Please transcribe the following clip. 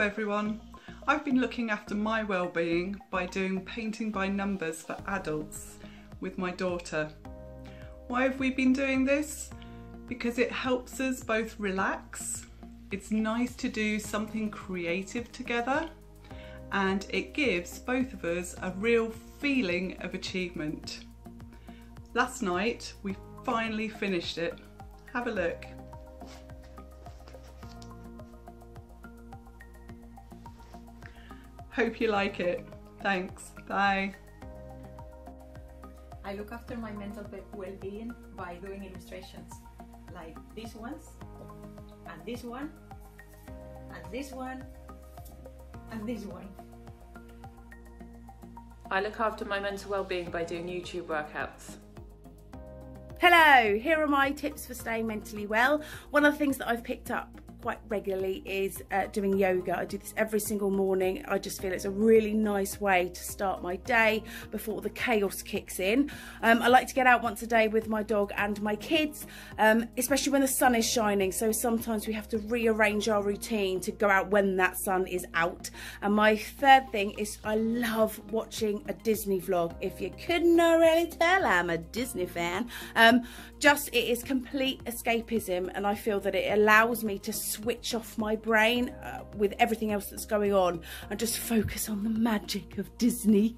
everyone. I've been looking after my well-being by doing painting by numbers for adults with my daughter. Why have we been doing this? Because it helps us both relax, it's nice to do something creative together and it gives both of us a real feeling of achievement. Last night we finally finished it. Have a look. Hope you like it. Thanks. Bye. I look after my mental well-being by doing illustrations like these ones and this one and this one and this one. I look after my mental well-being by doing YouTube workouts. Hello, here are my tips for staying mentally well. One of the things that I've picked up quite regularly is uh, doing yoga. I do this every single morning. I just feel it's a really nice way to start my day before the chaos kicks in. Um, I like to get out once a day with my dog and my kids, um, especially when the sun is shining. So sometimes we have to rearrange our routine to go out when that sun is out. And my third thing is I love watching a Disney vlog. If you couldn't already tell, I'm a Disney fan. Um, just it is complete escapism and I feel that it allows me to switch off my brain uh, with everything else that's going on and just focus on the magic of Disney.